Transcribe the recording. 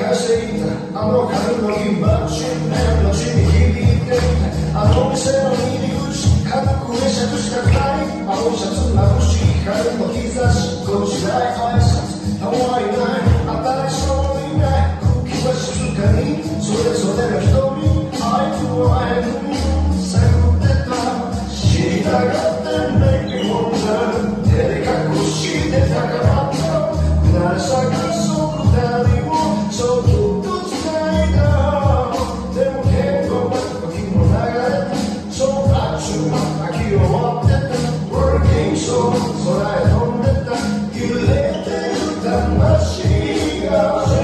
Kaseydi Ama karımdayım ben şimdi Hem şimdi gibiydim Ama sen onini güç Kadın kule şakış kakay Ama şatın namuş Karımda kizlaş Konuşlay Ama Jesus.